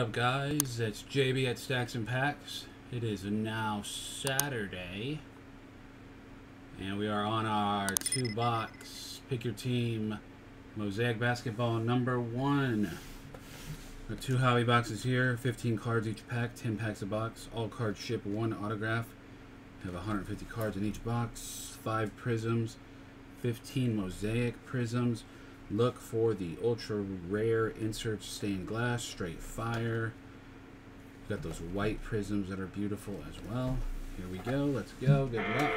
up, guys? It's JB at Staxx and Packz. It is now Saturday, and we are on our two box pick your team mosaic basketball number one. The two hobby boxes here, 15 cards each pack, 10 packs a box. All cards ship one autograph. Have 150 cards in each box, five prisms, 15 mosaic prisms. Look for the ultra rare insert stained glass, straight fire. Got those white prisms that are beautiful as well. Here we go. Let's go. Good luck.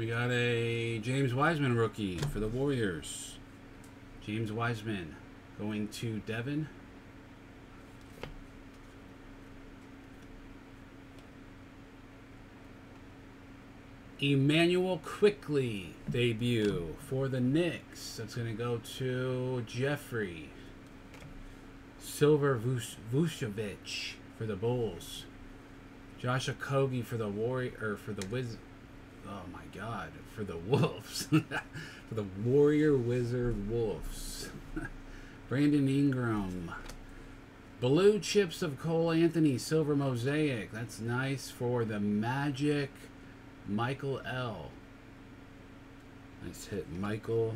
We got a James Wiseman rookie for the Warriors. James Wiseman going to Devin. Immanuel Quickley debut for the Knicks. That's going to go to Jeffrey. Silver Vucevic for the Bulls. Josh Okogie for the Warrior or for the Wiz. Oh my God! For the Wolves, for the Warrior Wizard Wolves. Brandon Ingram. Blue chips of Cole Anthony Silver Mosaic. That's nice for the Magic. Michael L. Nice hit, Michael.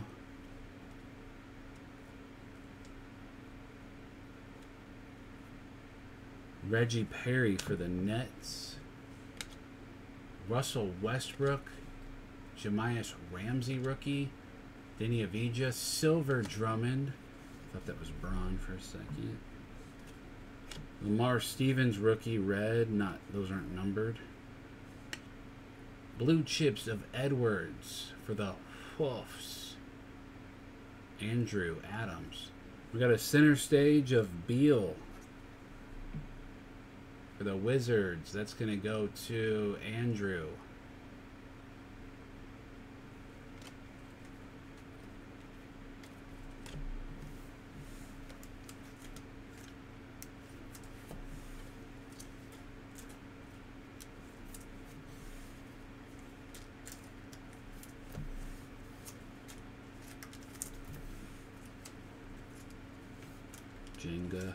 Reggie Perry for the Nets. Russell Westbrook. Jahmius Ramsey rookie. Deni Avdija. Silver Drummond. Thought that was Braun for a second. Lamar Stevens rookie red. Not those aren't numbered. Blue chips of Edwards for the Wolves. Andrew Adams. We got a center stage of Beal for the Wizards. That's going to go to Andrew. Jenga.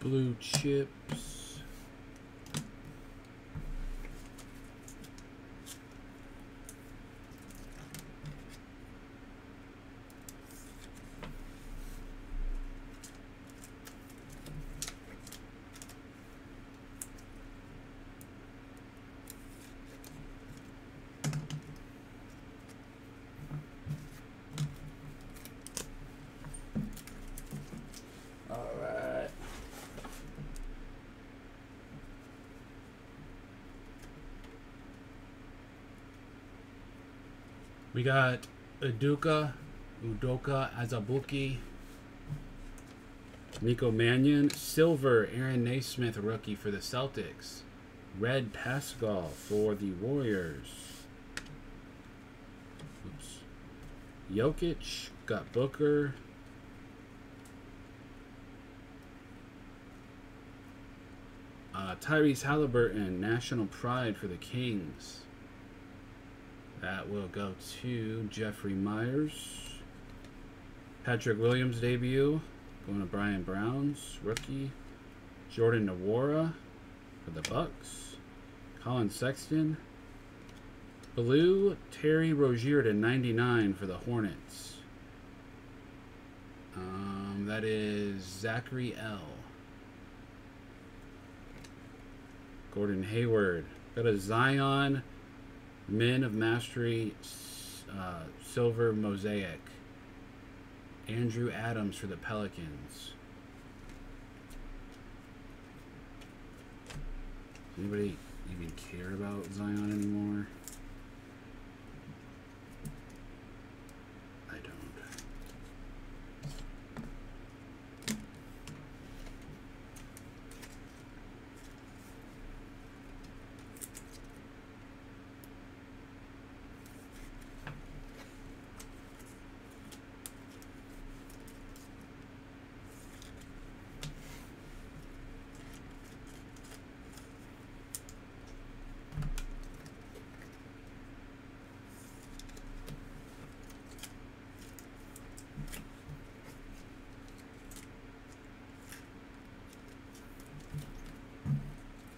Blue chips. We got Uduka, Udoka Azubuike, Nico Mannion, silver Aaron Nesmith rookie for the Celtics, red Paschall for the Warriors. Oops. Jokic got Booker. Uh, Tyrese Halliburton, national pride for the Kings. That will go to Jeffrey Myers. Patrick Williams debut. Going to Brian Browns, rookie. Jordan Nwora for the Bucks. Collin Sexton. Blue, Terry Rozier to 99 for the Hornets. Um, that is Zachary L. Gordon Hayward. Got a Zion Men of Mastery uh, Silver Mosaic. Andrew Adams for the Pelicans. Does anybody even care about Zion anymore? I don't.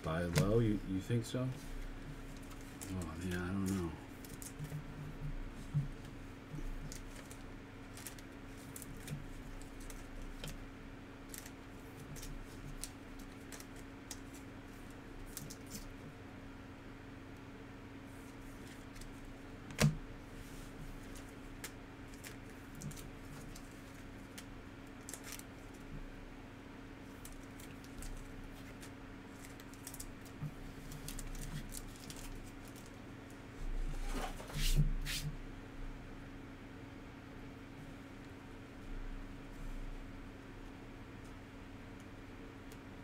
Buy low? You think so? Oh yeah, I don't know.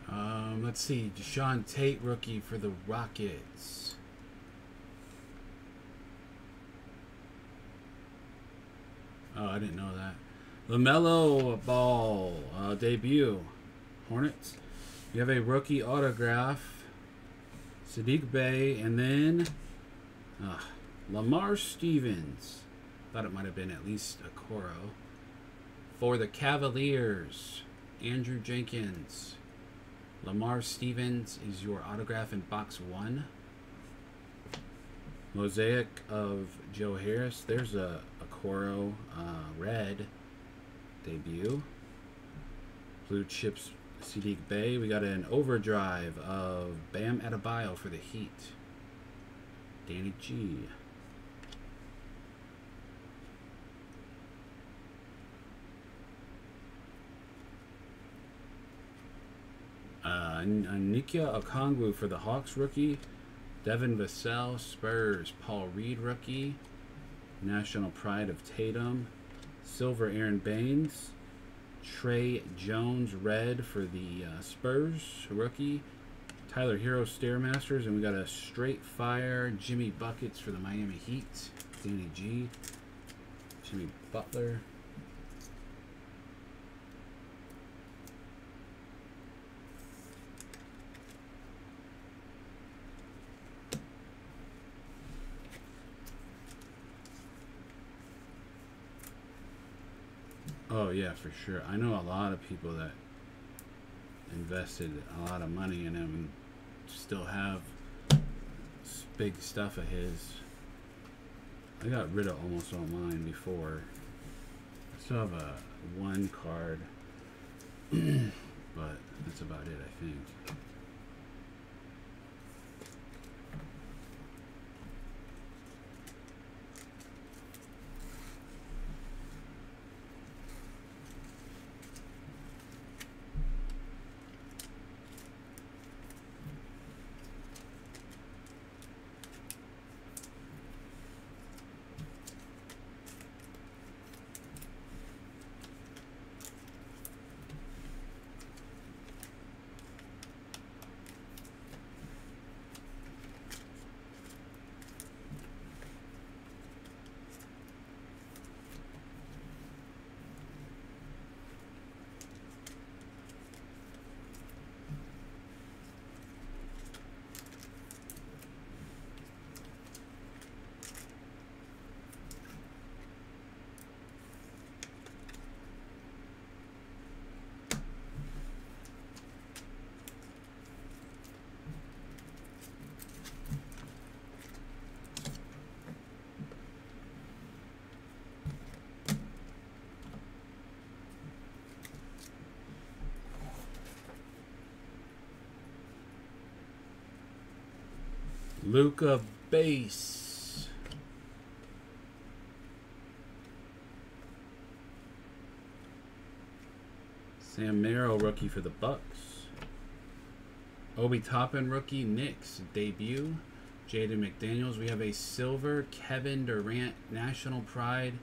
Um, let's see. Jae'Sean Tate, rookie for the Rockets. Oh, I didn't know that. LaMelo Ball, uh, debut. Hornets. You have a rookie autograph. Saddiq Bey, and then uh, Lamar Stevens. Thought it might have been at least a Coro. For the Cavaliers, Andrew Jenkins. Lamar Stevens is your autograph in box one. Mosaic of Joe Harris. There's a, a Coro uh, red debut. Blue Chips Saddiq Bey. We got an overdrive of Bam Adebayo for the Heat. Danny G. Uh, N- Nikia Okongwu for the Hawks rookie. Devin Vassell, Spurs. Paul Reed rookie. National Pride of Tatum. Silver Aron Baynes. Tre Jones red for the uh, Spurs rookie. Tyler Herro Stairmasters. And we got a straight fire Jimmy Buckets for the Miami Heat. Danny G. Jimmy Butler. Oh yeah, for sure. I know a lot of people that invested a lot of money in him and still have big stuff of his. I got rid of almost all mine before. I still have a one card, but that's about it, I think. Luka base. Sam Merrill rookie for the Bucks. Obi Toppin rookie Knicks debut. Jaden McDaniels. We have a silver Kevin Durant National Pride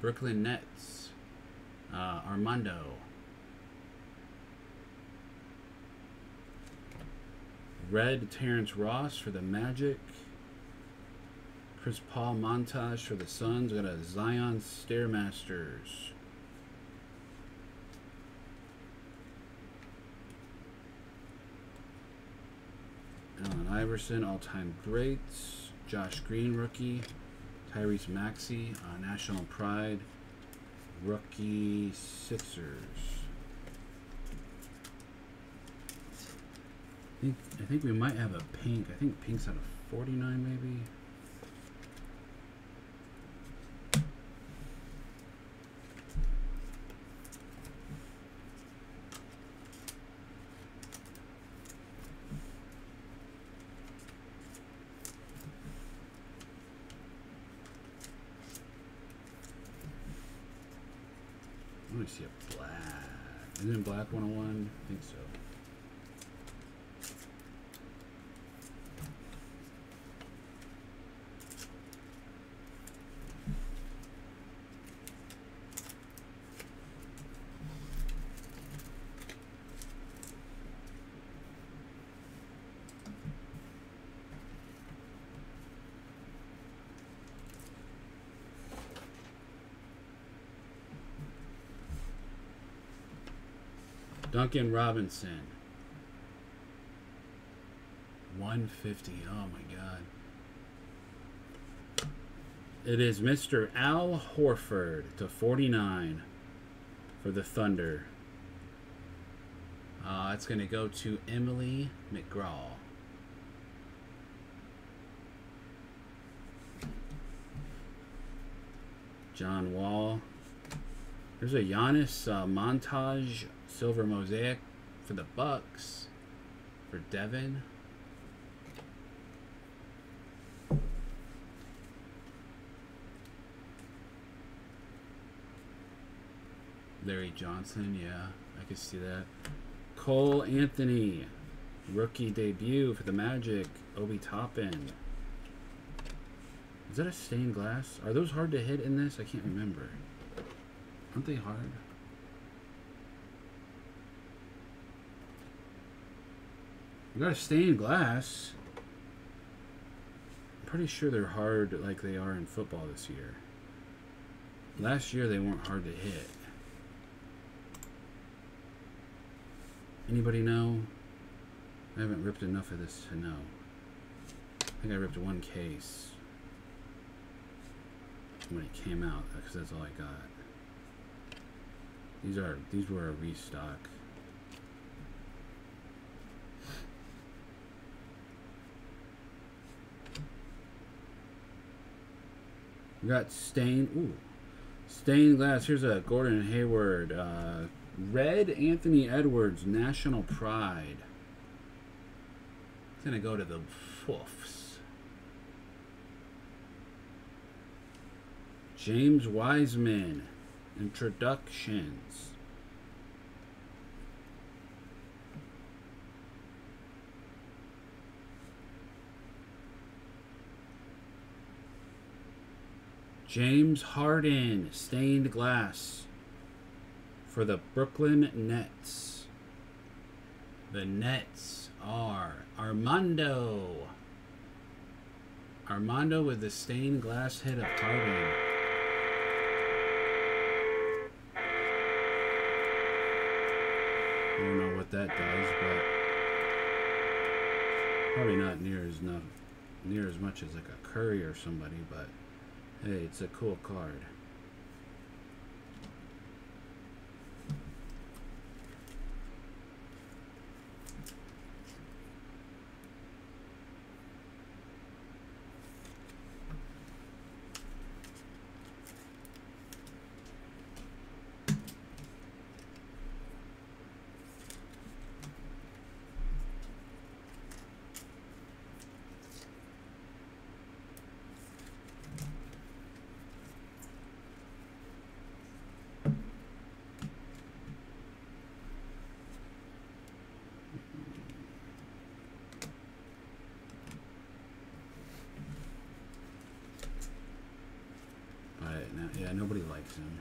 Brooklyn Nets. Uh, Armando. Red Terrence Ross for the Magic. Chris Paul montage for the Suns. We got a Zion Stare Masters. Allen Iverson, all-time greats. Josh Green, rookie. Tyrese Maxey, uh, National Pride. Rookie Sixers. Think, I think we might have a pink. I think pink's out of 49 maybe. I see a black. Isn't black 101? I think so. Duncan Robinson. 150. Oh my god. It is Mr. Al Horford to 49 for the Thunder. Uh, it's going to go to Emily McGraw. John Wall. There's a Giannis uh, montage silver mosaic for the Bucks for Devin. Larry Johnson, yeah, I could see that. Cole Anthony, rookie debut for the Magic. Obi Toppin. Is that a stained glass? Are those hard to hit in this? I can't remember. Aren't they hard? You got a stained glass. I'm pretty sure they're hard like they are in football this year. Last year they weren't hard to hit. Anybody know? I haven't ripped enough of this to know. I think I ripped one case when it came out because that's all I got. These are these were a restock. We got stained. Ooh, stained glass. Here's a Gordon Hayward. Uh, red Anthony Edwards National Pride. It's gonna go to the Wolves. James Wiseman. Introductions. James Harden, stained glass for the Brooklyn Nets. The Nets are Armando. Armando with the stained glass hit of Harden. I don't know what that does, but probably not near as not near as much as like a Curry or somebody, but Hey, it's a cool card. Yeah, nobody likes him.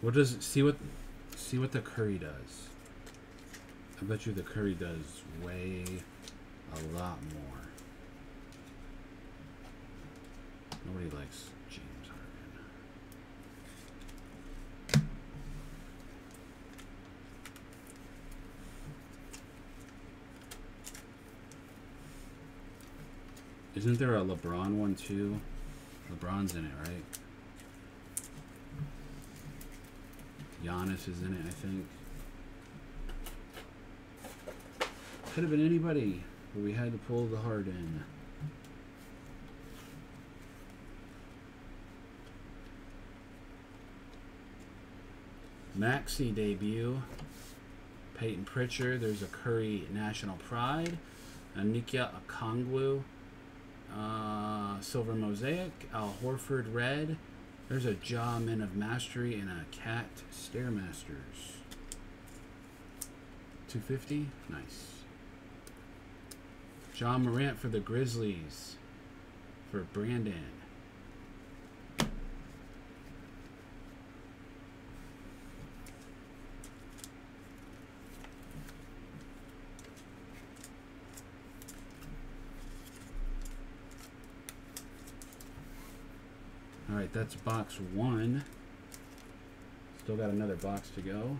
What does see what see what the curry does? I bet you the curry does way a lot more. Nobody likes James Harden. Isn't there a LeBron one too? LeBron's in it, right? Giannis is in it, I think. Could have been anybody, but we had to pull the Harden. Maxey debut. Payton Pritchard. There's a Curry National Pride. Onyeka Okongwu. Uh, Silver Mosaic. Al Horford Red. There's a Ja Men of Mastery and a Cat Stare Masters. 250? Nice. John Morant for the Grizzlies. For Brandon. Alright, that's box one. Still got another box to go.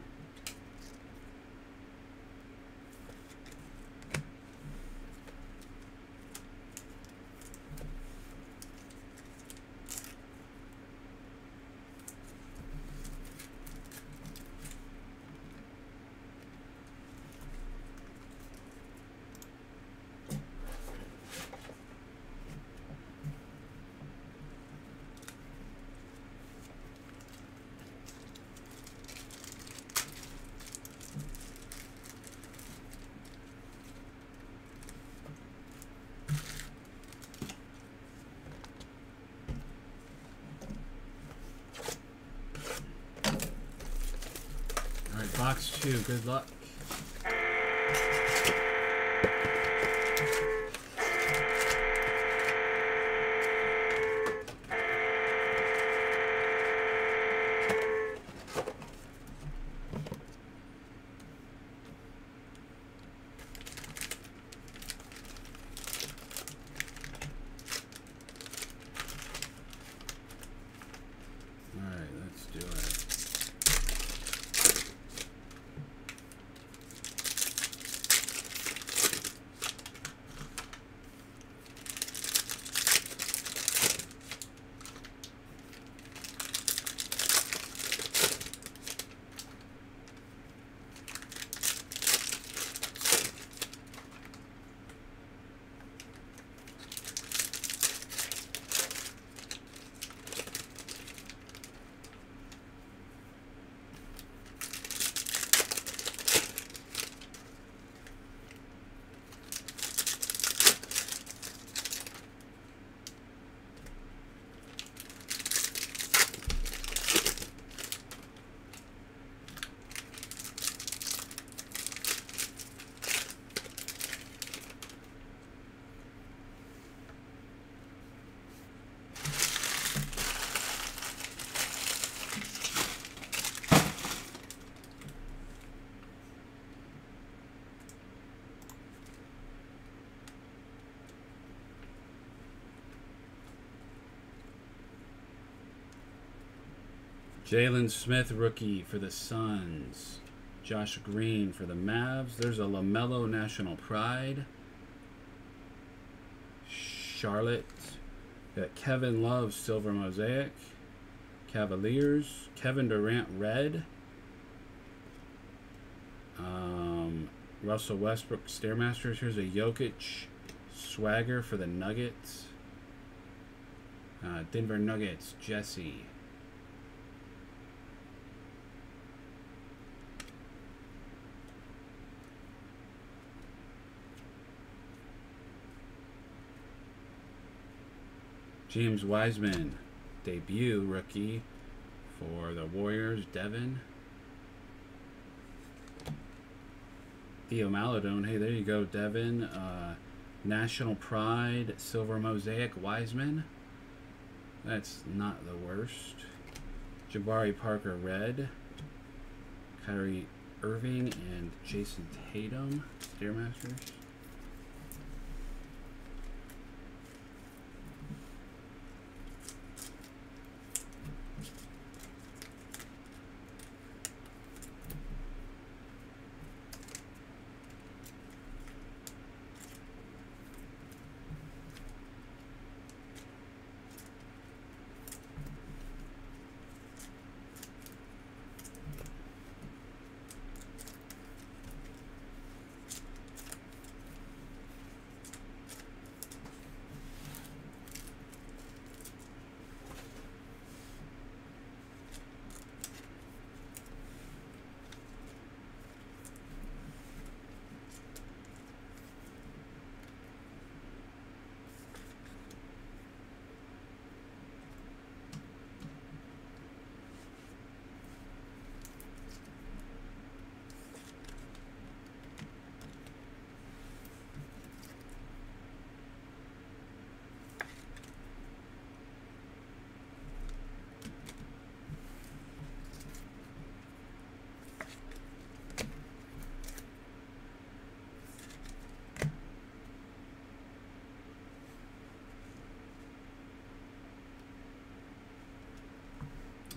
Box two, good luck. Jalen Smith, rookie for the Suns. Josh Green for the Mavs. There's a LaMelo National Pride. Charlotte. Got Kevin Love, Silver Mosaic. Cavaliers. Kevin Durant, Red. Um, Russell Westbrook, Stare Masters. Here's a Jokic Swagger for the Nuggets. Uh, Denver Nuggets, Jesse. James Wiseman, debut rookie for the Warriors, Devin. Theo Maledon, hey, there you go, Devin. Uh, National Pride, Silver Mosaic, Wiseman. That's not the worst. Jabari Parker, Red. Kyrie Irving and Jayson Tatum, Stare Masters.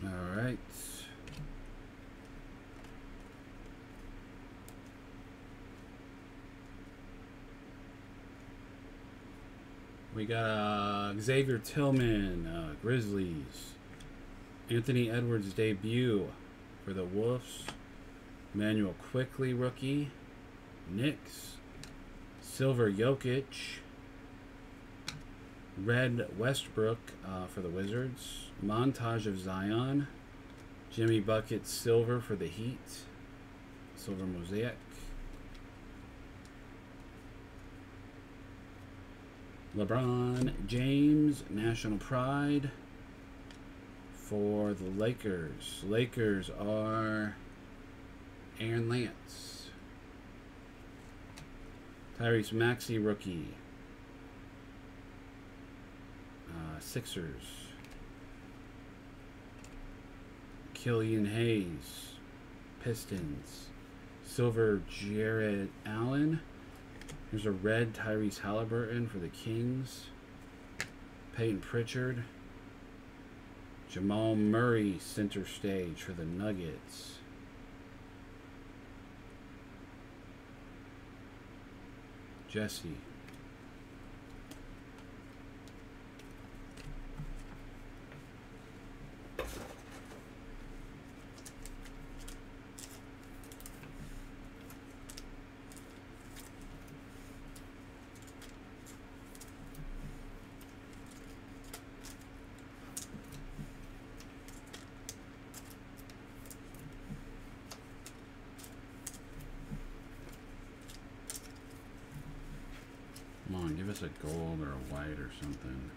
All right. We got uh, Xavier Tillman, uh, Grizzlies. Anthony Edwards debut for the Wolves. Manuel Quickley, rookie. Knicks. Silver Jokic. Red Westbrook uh, for the Wizards. Montage of Zion. Jimmy Bucket Silver for the Heat. Silver Mosaic. LeBron James National Pride for the Lakers. Lakers are Aaron Lance. Tyrese Maxey rookie. Uh, Sixers. Killian Hayes. Pistons. Silver Jarrett Allen. There's a red Tyrese Halliburton for the Kings. Payton Pritchard. Jamal Murray center stage for the Nuggets. Jesse. Come on, give us a gold or a white or something.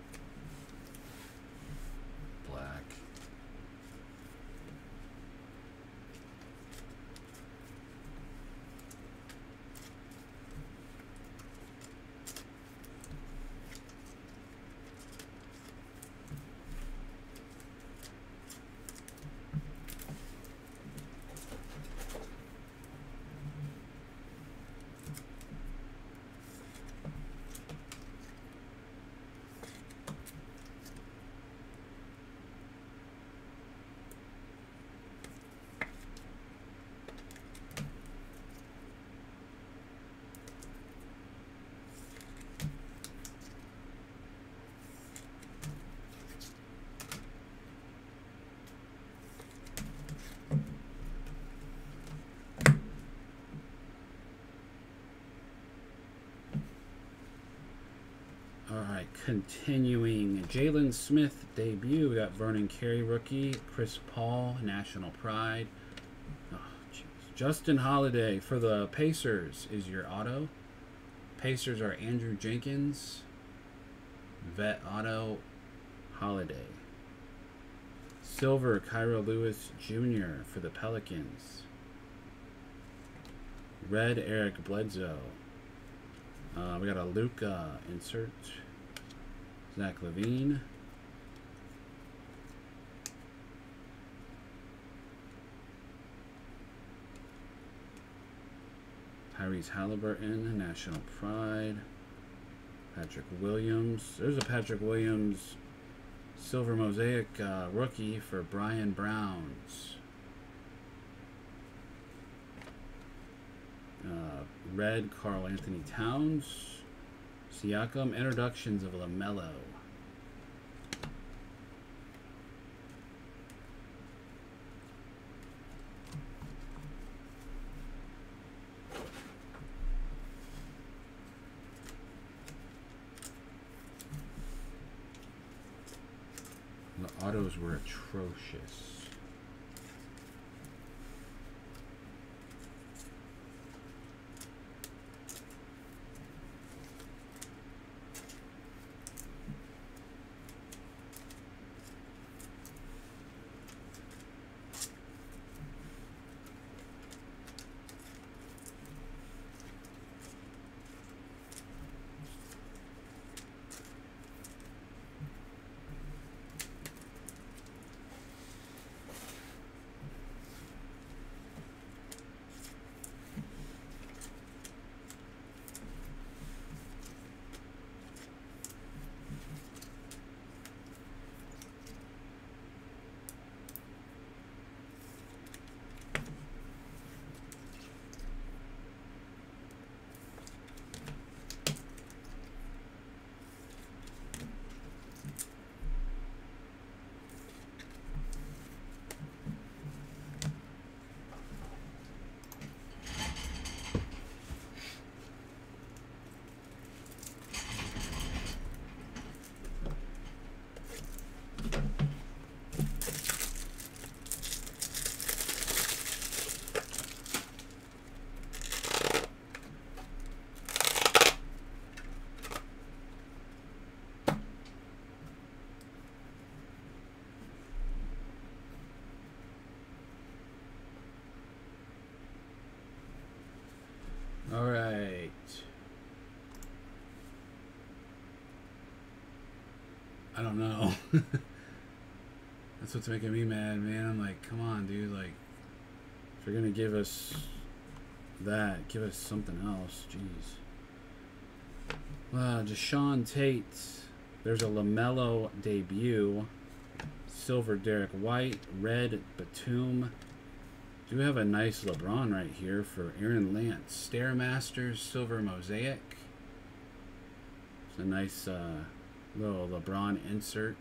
All right, continuing Jalen Smith debut. We got Vernon Carey rookie, Chris Paul National Pride. Oh, Justin Holiday for the Pacers is your auto. Pacers are Andrew Jenkins, Vet Auto, Holiday. Silver Kira Lewis Jr. for the Pelicans. Red Eric Bledsoe. Uh, we got a Luka insert. Zach LaVine. Tyrese Halliburton, National Pride. Patrick Williams. There's a Patrick Williams Silver Mosaic uh, rookie for Brian Browns. Uh, red Karl-Anthony Towns. Siakam, introductions of LaMelo. The autos were atrocious. That's what's making me mad, man. I'm like, come on, dude. Like, if you're gonna give us that, give us something else. Jeez. Wow, Jae'Sean Tate. There's a LaMelo debut. Silver Derrick White. Red Batum. Do have a nice LeBron right here for Aaron Lance. Stare Masters Silver Mosaic. It's a nice uh, little LeBron insert.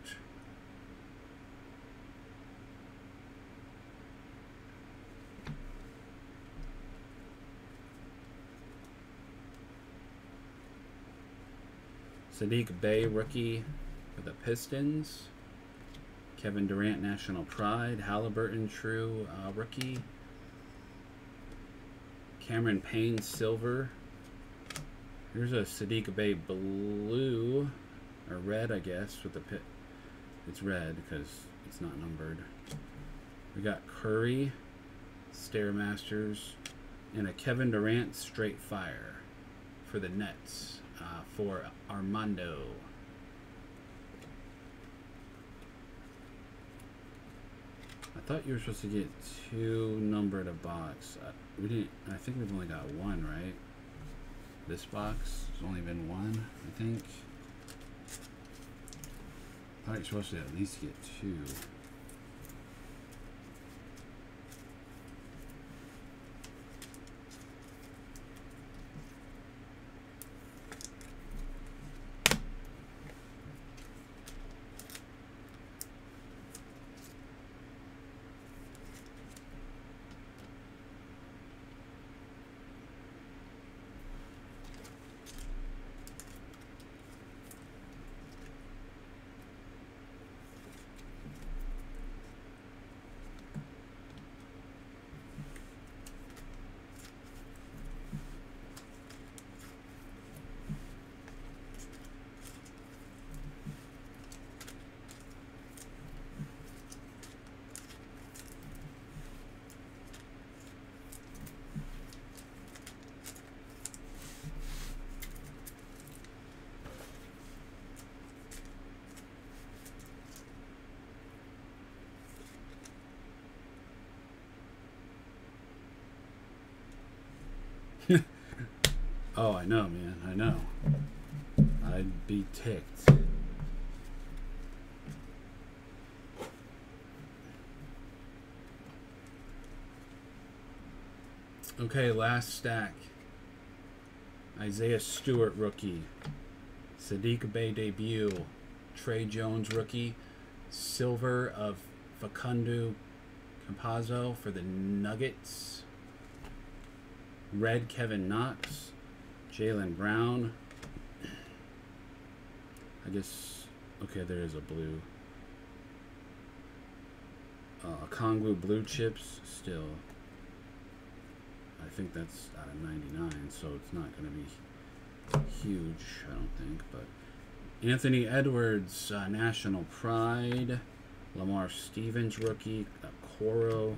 Saddiq Bey, rookie for the Pistons. Kevin Durant National Pride. Halliburton True uh, rookie. Cameron Payne Silver. Here's a Saddiq Bey Blue, or red, I guess, with the pit. It's red because it's not numbered. We got Curry, Stare Masters, and a Kevin Durant Straight Fire for the Nets uh, for Armando. I thought you were supposed to get two numbered a box. Uh, we didn't. I think we've only got one, right? This box has only been one, I think. You're supposed to at least get two. Oh, I know, man. I know. I'd be ticked. Okay, last stack. Isaiah Stewart rookie. Saddiq Bey debut. Tre Jones rookie. Silver of Facundo Campazzo for the Nuggets. Red Kevin Knox. Jaylen Brown. I guess, okay, there is a blue. Uh, Kongwu blue chips still. I think that's out of 99, so it's not going to be huge, I don't think. But Anthony Edwards, uh, National Pride. Lamar Stevens, rookie. Uh, Coro,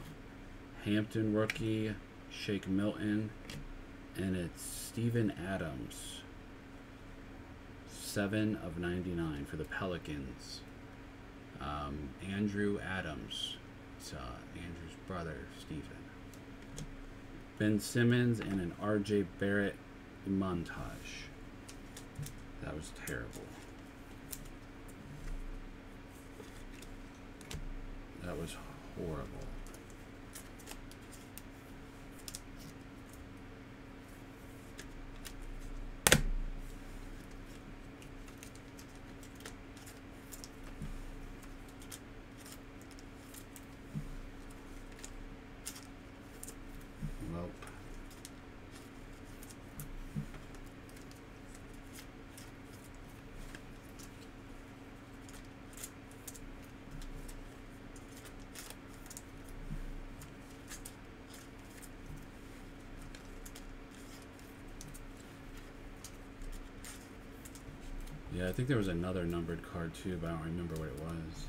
Hampton, rookie. Shake Milton. And it's Steven Adams. 7 of 99 for the Pelicans. Um, Andrew Adams. It's uh, Andrew's brother, Steven. Ben Simmons and an RJ Barrett montage. That was terrible. That was horrible. I think there was another numbered card too, but I don't remember what it was.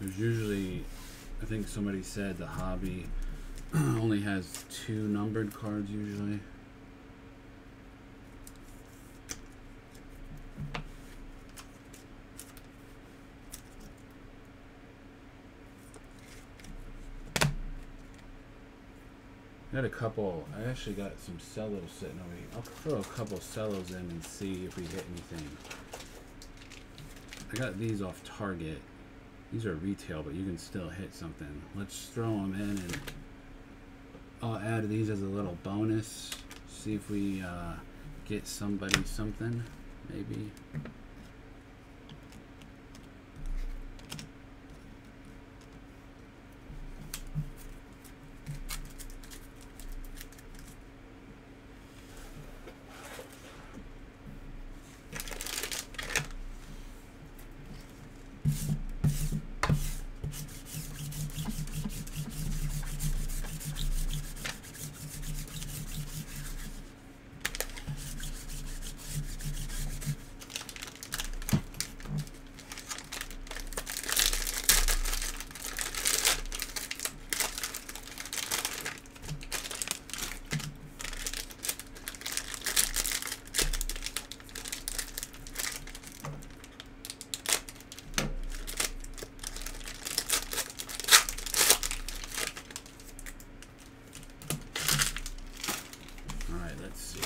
There's usually, I think somebody said the hobby only has two numbered cards usually. Got a couple. I actually got some cellos sitting over here. I'll throw a couple cellos in and see if we hit anything. I got these off Target. These are retail, but you can still hit something. Let's throw them in and I'll add these as a little bonus. See if we uh, get somebody something, maybe. All right, let's see.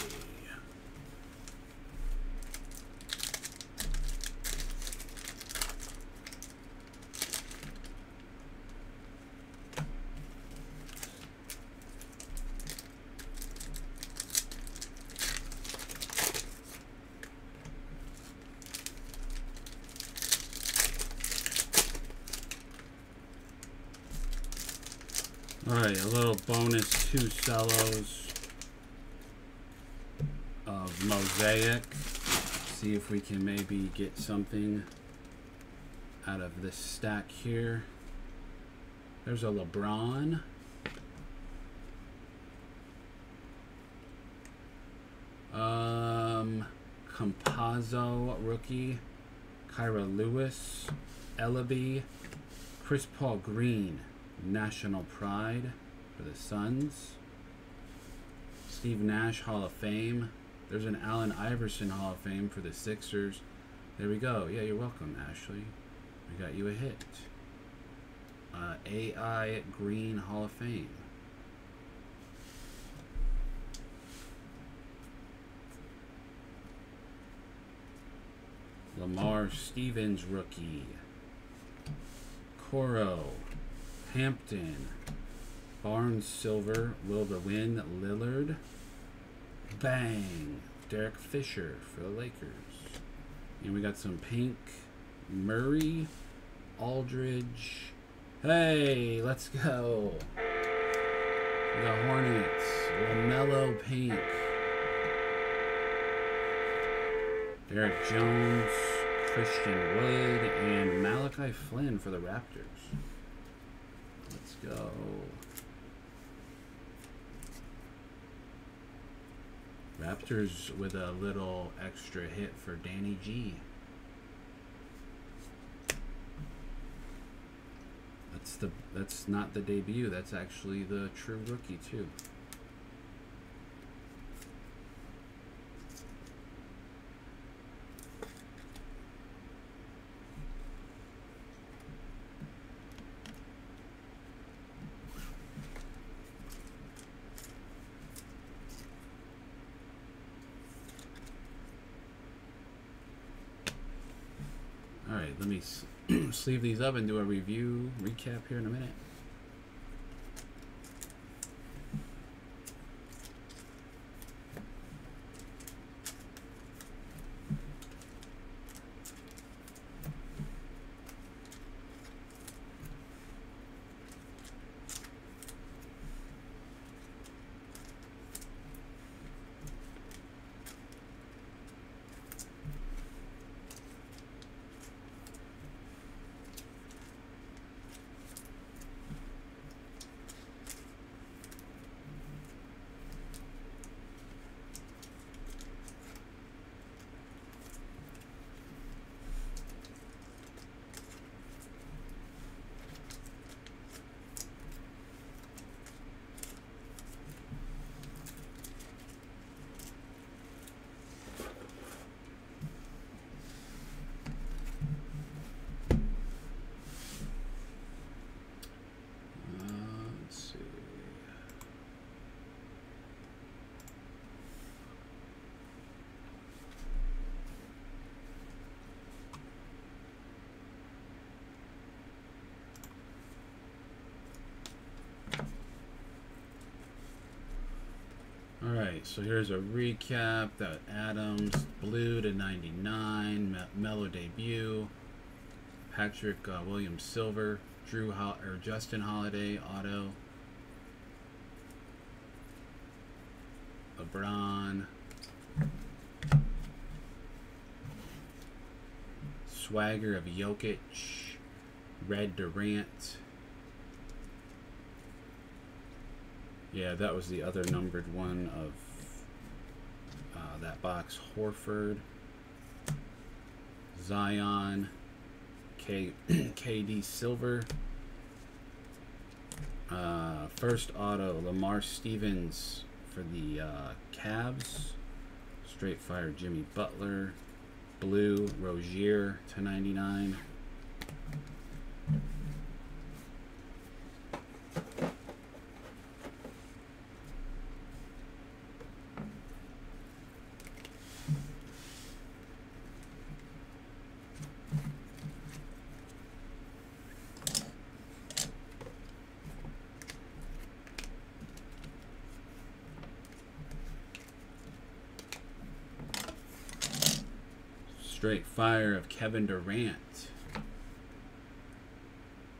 All right, a little bonus two cellos of mosaic. See if we can maybe get something out of this stack here. There's a LeBron. Um, Campazzo rookie. Kira Lewis. Elleby. Chris Paul Green. National Pride for the Suns. Steve Nash Hall of Fame. There's an Allen Iverson Hall of Fame for the Sixers. There we go. Yeah, you're welcome, Ashley. We got you a hit. uh, AI Green Hall of Fame. Lamar Stevens rookie. Coro. Hampton. Barnes Silver. Will the win Lillard. Bang. Derek Fisher for the Lakers. And we got some pink. Murray. Aldridge. Hey, let's go. The Hornets. LaMelo Pink. Derrick Jones, Christian Wood, and Malachi Flynn for the Raptors. Go. Raptors with a little extra hit for Danny G. That's the that's not the debut. That's actually the true rookie too. All right, let me sleeve these up and do a review recap here in a minute. Uh, let's see. All right, so here's a recap. That Adams blue to 99, Me- Mellow debut. Patrick uh, Williams Silver, Drew Ho- or Justin Holiday auto. LeBron. Swagger of Jokic. Red Durant. Yeah, that was the other numbered one of uh, that box. Horford. Zion. K- KD Silver. Uh, first auto, Lamar Stevens for the uh, Cavs. Straight fire, Jimmy Butler. Blue, Rozier to 99. Straight fire of Kevin Durant.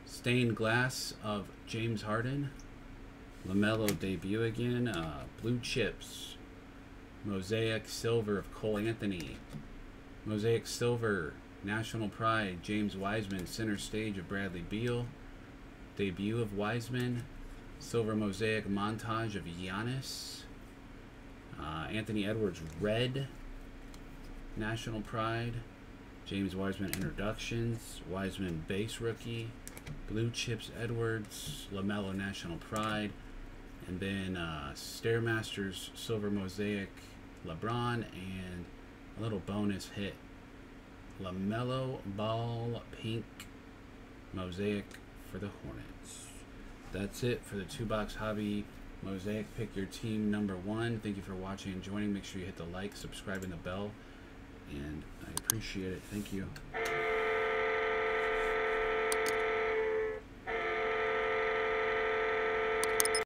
Stained glass of James Harden. LaMelo debut again. Uh, blue chips. Mosaic silver of Cole Anthony. Mosaic silver. National pride. James Wiseman. Center stage of Bradley Beal. Debut of Wiseman. Silver mosaic montage of Giannis. Uh, Anthony Edwards red. National Pride, James Wiseman Introductions, Wiseman Base Rookie, Blue Chips Edwards, LaMelo National Pride, and then uh, Stare Masters Silver Mosaic LeBron, and a little bonus hit LaMelo Ball Pink Mosaic for the Hornets. That's it for the two box hobby mosaic. Pick your team number one. Thank you for watching and joining. Make sure you hit the like, subscribe, and the bell. And I appreciate it. Thank you.